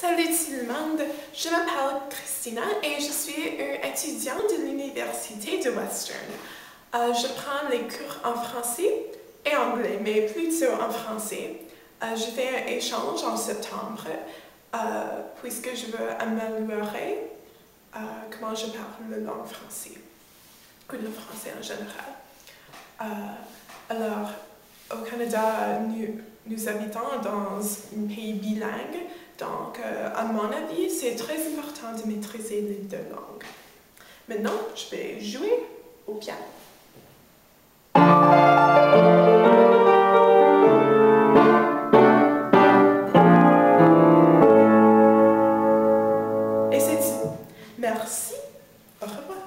Salut tout le monde, je m'appelle Christina et je suis une étudiante de l'Université de Western. Euh, je prends les cours en français et anglais, mais plutôt en français. Euh, je fais un échange en septembre euh, puisque je veux améliorer comment je parle la langue française, ou le français en général. alors, au Canada, nous, nous habitons dans un pays bilingue donc, euh, à mon avis, c'est très important de maîtriser les deux langues. Maintenant, je vais jouer au piano. Et c'est tout. Merci. Au revoir.